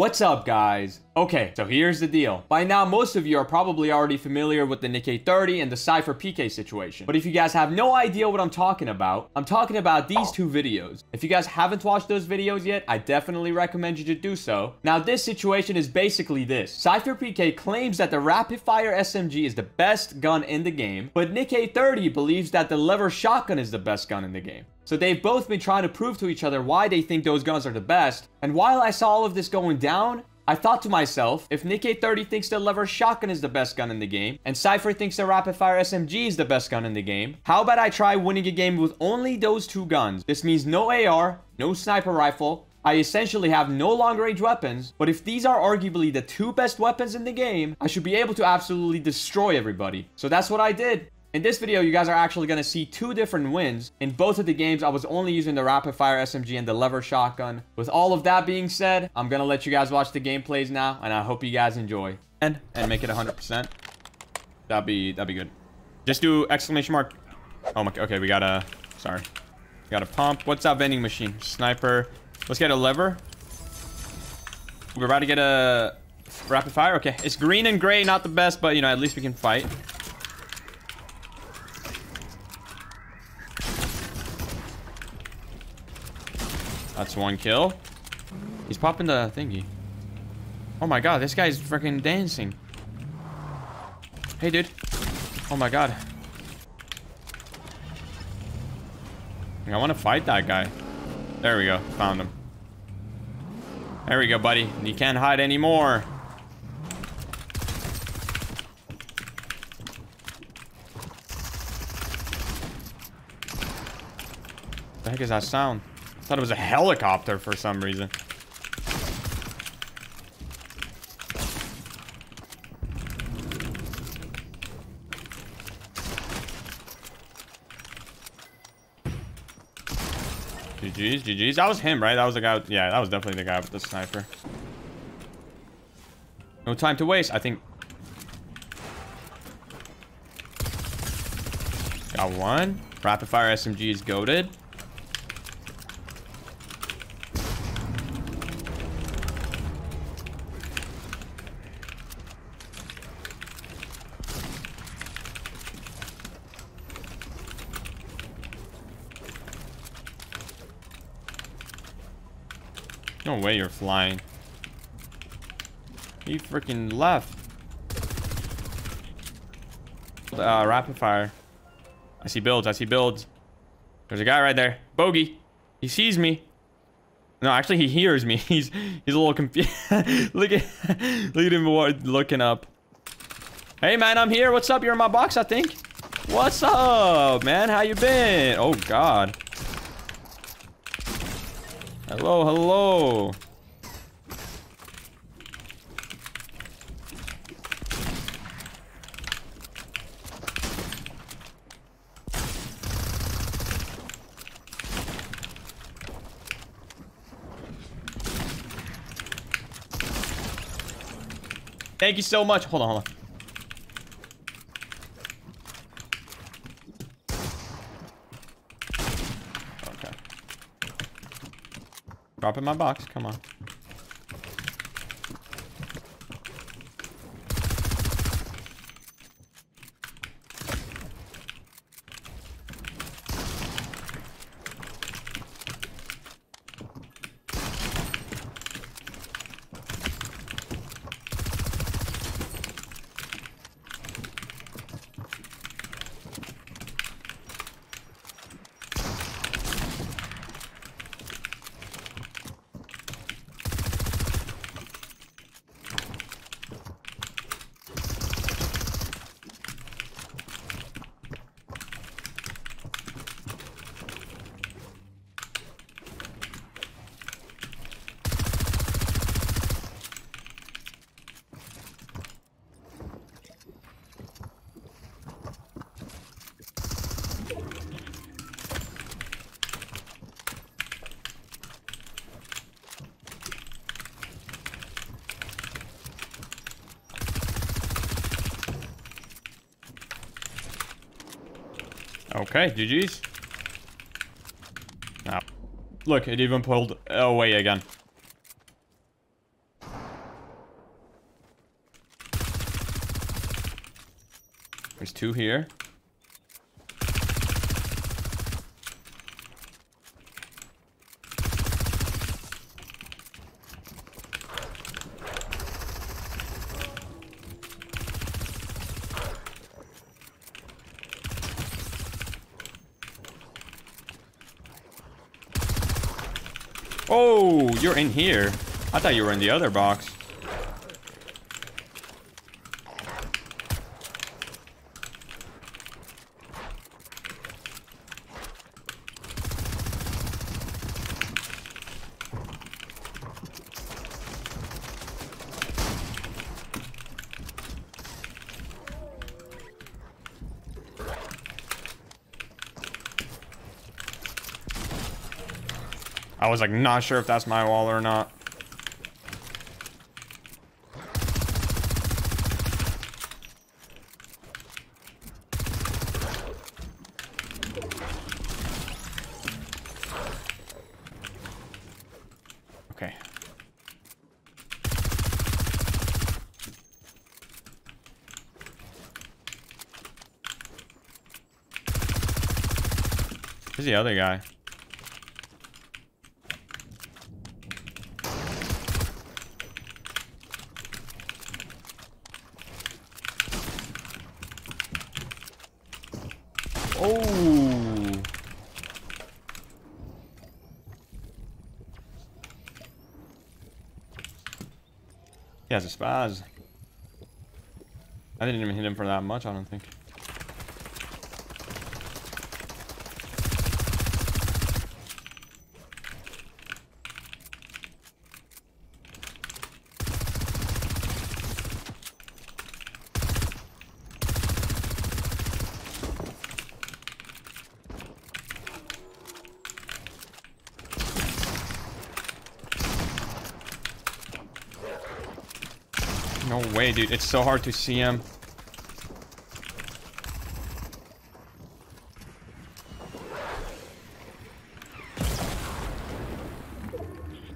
What's up guys? Okay, so here's the deal. By now, most of you are probably already familiar with the Nikkei 30 and the SypherPK situation. But if you guys have no idea what I'm talking about, I'm talking about these two videos. If you guys haven't watched those videos yet, I definitely recommend you to do so. Now, this situation is basically this. SypherPK claims that the Rapid Fire SMG is the best gun in the game, but Nikkei 30 believes that the lever shotgun is the best gun in the game. So they've both been trying to prove to each other why they think those guns are the best. And while I saw all of this going down, I thought to myself, if Nikkei 30 thinks the lever shotgun is the best gun in the game, and Sypher thinks the rapid fire SMG is the best gun in the game, how about I try winning a game with only those two guns? This means no AR, no sniper rifle, I essentially have no long range weapons, but if these are arguably the two best weapons in the game, I should be able to absolutely destroy everybody. So that's what I did. In this video, you guys are actually going to see two different wins. In both of the games, I was only using the rapid fire SMG and the lever shotgun. With all of that being said, I'm going to let you guys watch the gameplays now, and I hope you guys enjoy. And, and make it 100%. That'd be, that'd be good. Just do exclamation mark. Oh my, okay, we got a, sorry. We got a pump. What's that vending machine? Sniper. Let's get a lever. We're about to get a rapid fire. Okay, it's green and gray, not the best, but, you know, at least we can fight. That's one kill. He's popping the thingy. Oh my god, this guy's freaking dancing. Hey, dude. Oh my god. I want to fight that guy. There we go. Found him. There we go, buddy. You can't hide anymore. The heck is that sound? Thought it was a helicopter for some reason. GG's, GG's. That was him, right? That was the guy. yeah, that was definitely the guy with the sniper. No time to waste. I think. Got one. Rapid fire SMG is goaded. No way you're flying. He freaking left. Uh, rapid fire. I see builds. I see builds. There's a guy right there. Bogey. He sees me. No, actually, he hears me. He's he's a little confused. look at look at him looking up. Hey, man, I'm here. What's up? You're in my box, I think. What's up, man? How you been? Oh, God. Hello, hello. Thank you so much. Hold on, hold on. Drop in my box. Come Okay, GG's. Now, ah. look, it even pulled away again. There's two here. You're in here. I thought you were in the other box. I was like not sure if that's my wall or not. Okay. Who's the other guy? Oh. He has a spaz. I didn't even hit him for that much, I don't think. No way, dude. It's so hard to see him.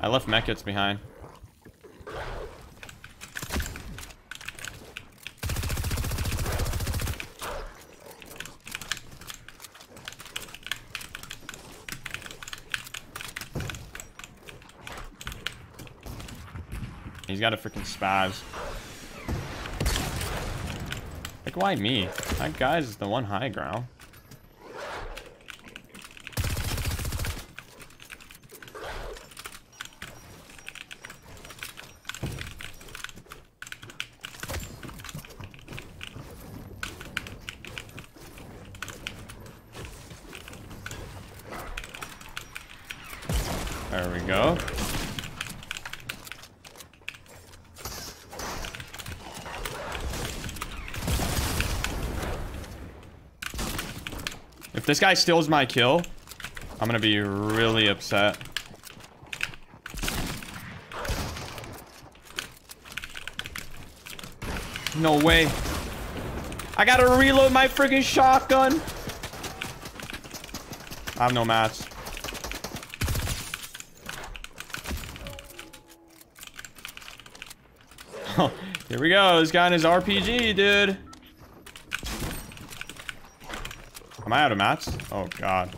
I left mechits behind. He's got a freaking spaz. Like, why me? That guy's the one high ground. There we go. If this guy steals my kill, I'm gonna be really upset. No way. I gotta reload my freaking shotgun. I have no mats. Here we go. This guy in his RPG, dude. Am I out of mats? Oh, God.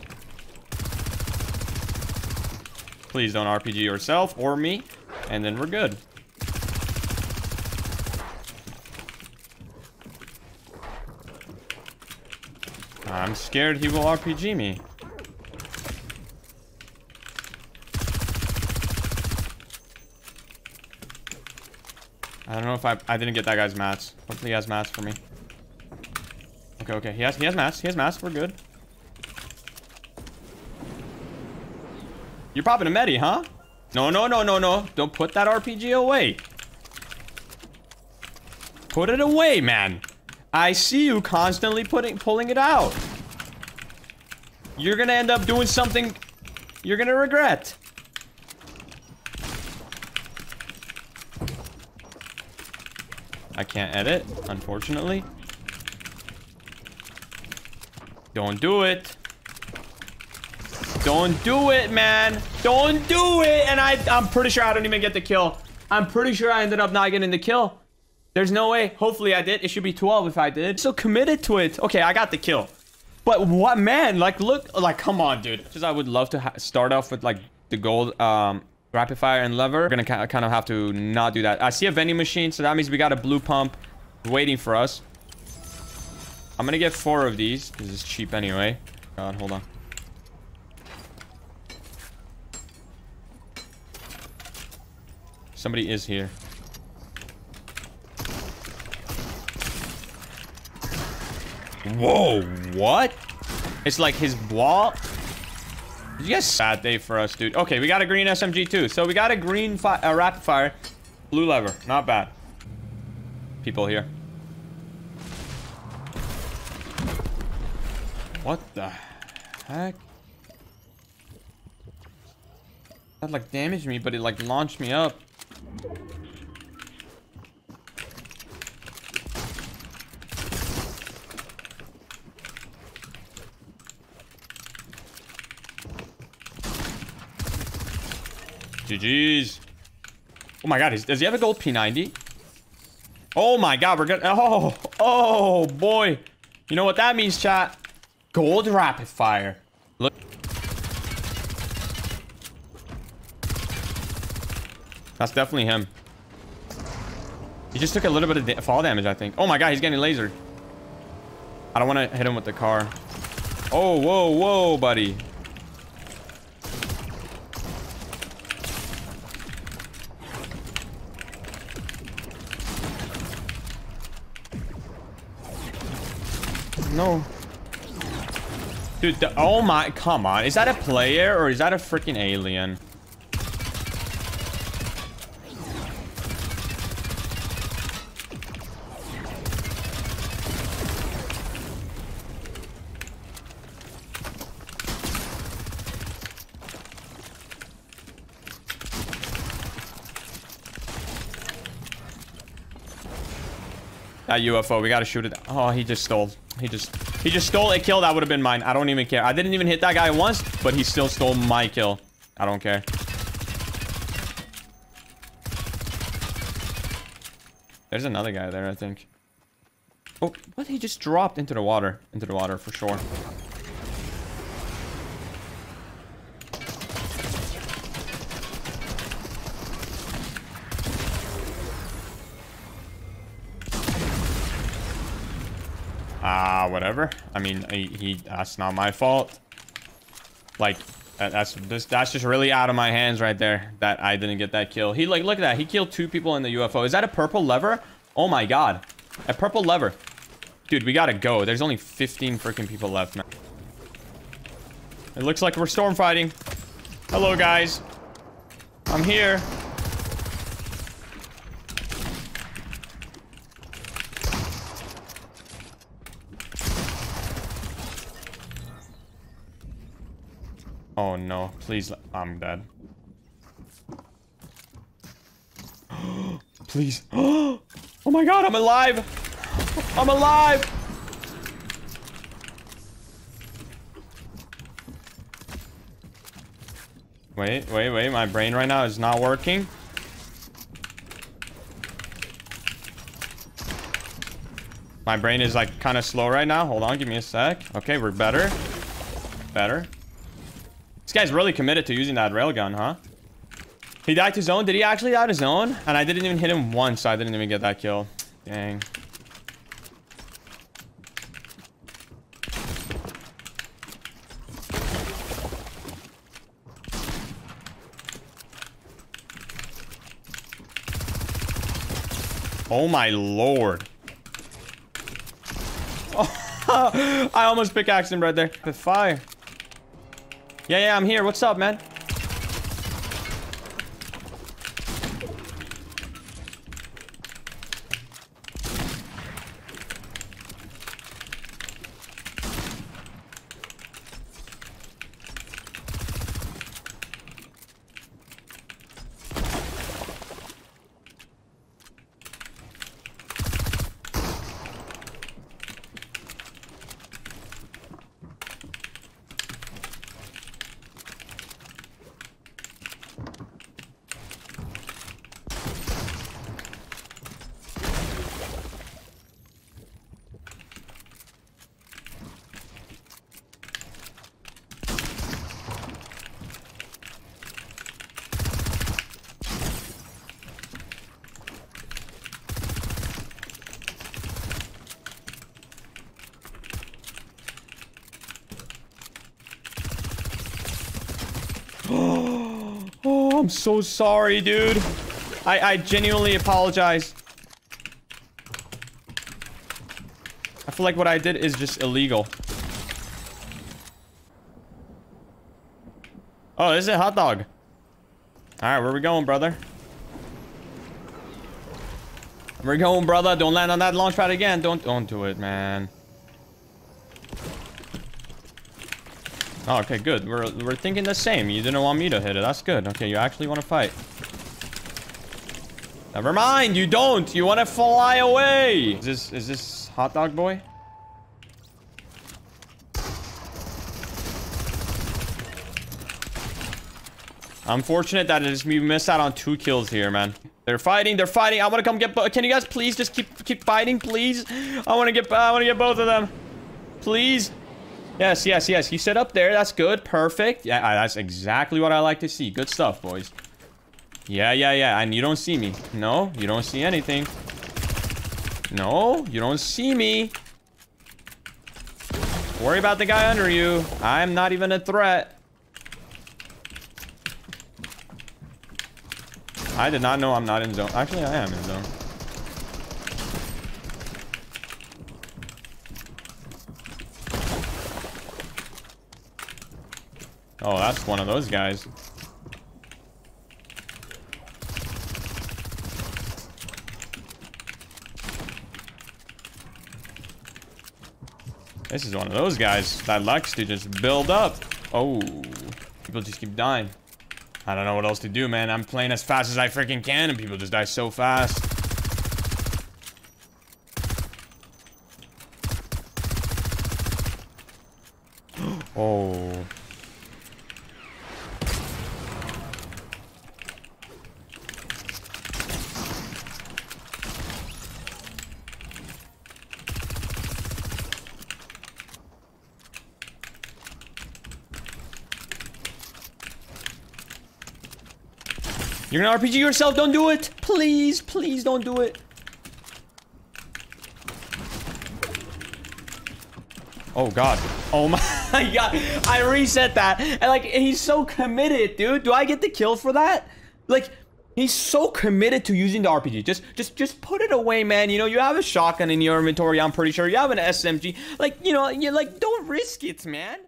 Please don't RPG yourself or me. And then we're good. I'm scared he will RPG me. I don't know if I I didn't get that guy's mats. Hopefully he has mats for me. Okay, okay. He has he has mats. He has mats. We're good. You're popping a medi, huh? No, no, no, no, no. Don't put that RPG away. Put it away, man. I see you constantly putting pulling it out. You're gonna end up doing something you're gonna regret. I can't edit, unfortunately. Don't do it. Don't do it, man. Don't do it. And I, I'm pretty sure I don't even get the kill. I'm pretty sure I ended up not getting the kill. There's no way. Hopefully I did. It should be 12 if I did. So committed to it. Okay, I got the kill. But what, man? Like, look. Like, come on, dude. Because I would love to start off with, like, the gold um, rapid fire and lever. We're going to kind of have to not do that. I see a vending machine. So that means we got a blue pump waiting for us. I'm to get four of these. Because it's cheap anyway. God, hold on. Somebody is here. Whoa, what? It's like his wall. Yes, bad day for us, dude. Okay, we got a green SMG too. So we got a green fi uh, rapid fire, blue lever. Not bad. People here. What the heck? That like damaged me, but it like launched me up. GG's. Oh my god, does he have a gold P90? Oh my god, we're gonna... Oh, oh boy. You know what that means, chat? Gold rapid fire. Look. That's definitely him. He just took a little bit of da fall damage, I think. Oh my god, he's getting lasered. I don't want to hit him with the car. Oh, whoa, whoa, buddy. No. Dude, the, oh my, come on. Is that a player or is that a freaking alien? That UFO, we gotta shoot it. Oh, he just stole. He just he just stole a kill that would have been mine. I don't even care. I didn't even hit that guy once, but he still stole my kill. I don't care. There's another guy there, I think. Oh, what? He just dropped into the water. Into the water, for sure. I mean, he, he, that's not my fault. Like, that's just, that's just really out of my hands right there that I didn't get that kill. He, like, look at that. He killed two people in the UFO. Is that a purple lever? Oh my god. A purple lever. Dude, we gotta go. There's only 15 freaking people left, man. It looks like we're storm fighting. Hello, guys. I'm here. Oh no, please, I'm dead. please. oh my god, I'm alive! I'm alive! Wait, wait, wait, my brain right now is not working. My brain is like kind of slow right now. Hold on, give me a sec. Okay, we're better. Better guy's really committed to using that railgun, huh? He died to zone. Did he actually die to zone? And I didn't even hit him once, so I didn't even get that kill. Dang. Oh my lord. I almost pickaxed him right there. The fire. Yeah, yeah, I'm here. What's up, man? I'm so sorry, dude. I, I genuinely apologize. I feel like what I did is just illegal. Oh, this is a hot dog. Alright, where we going, brother? We're going, brother. Don't land on that launch pad again. Don't don't do it, man. Oh, okay, good. We're we're thinking the same. You didn't want me to hit it. That's good. Okay, you actually want to fight. Never mind. You don't. You want to fly away. Is this is this hot dog boy? I'm fortunate that it is we missed out on two kills here, man. They're fighting. They're fighting. I want to come get. Can you guys please just keep keep fighting, please? I want to get. I want to get both of them, please. Yes, yes, yes. He set up there. That's good. Perfect. Yeah, that's exactly what I like to see. Good stuff, boys. Yeah, yeah, yeah. And you don't see me. No, you don't see anything. No, you don't see me. Worry about the guy under you. I'm not even a threat. I did not know I'm not in zone. Actually, I am in zone. Oh, that's one of those guys. This is one of those guys that likes to just build up. Oh, people just keep dying. I don't know what else to do, man. I'm playing as fast as I freaking can, and people just die so fast. oh. You're gonna RPG yourself. Don't do it. Please, please don't do it. Oh, God. Oh, my God. I reset that. And, like, he's so committed, dude. Do I get the kill for that? Like, he's so committed to using the RPG. Just, just, just put it away, man. You know, you have a shotgun in your inventory, I'm pretty sure. You have an SMG. Like, you know, you like, don't risk it, man.